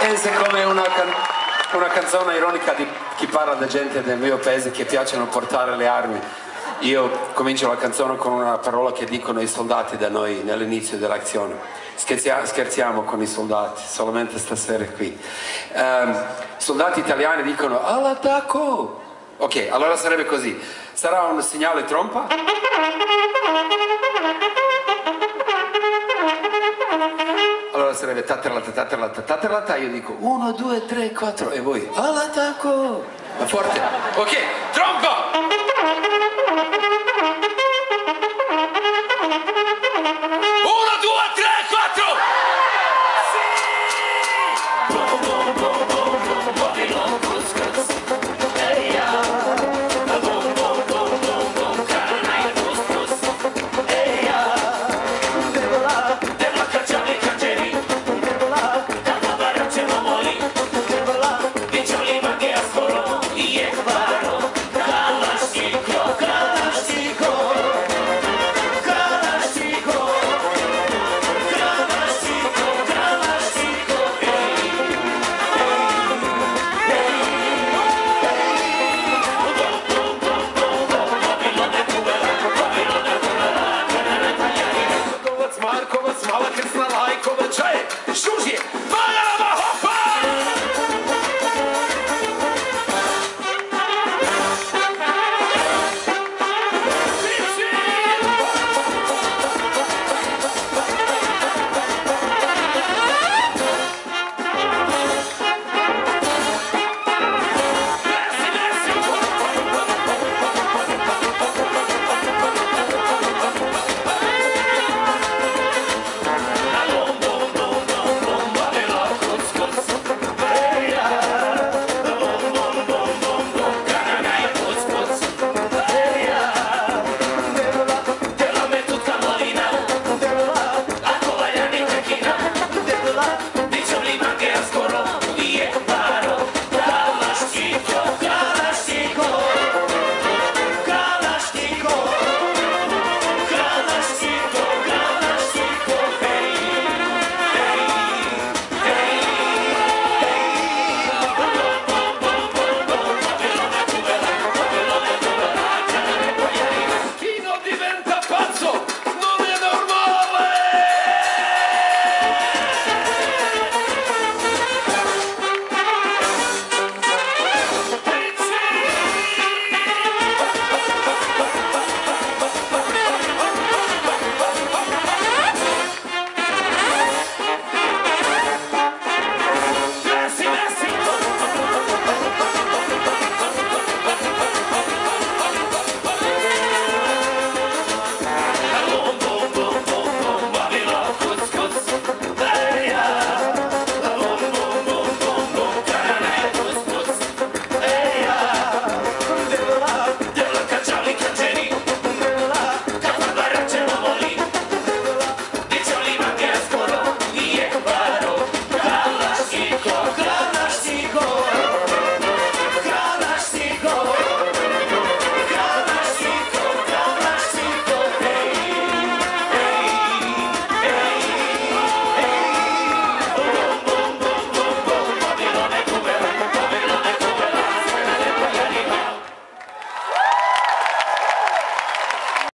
è come una, can- una canzone ironica di chi parla di gente del mio paese che piacciono portare le armi. Io comincio la canzone con una parola che dicono i soldati da noi nell'inizio dell'azione. Scherzia- scherziamo con i soldati, solamente stasera qui. Ehm, I soldati italiani dicono all'attacco. Ok, allora sarebbe così. Sarà un segnale trompa? Allora sarebbe taterlata, taterlata, io dico 1, 2, 3, 4 e voi all'attacco! Ma forte! Ok, trompa!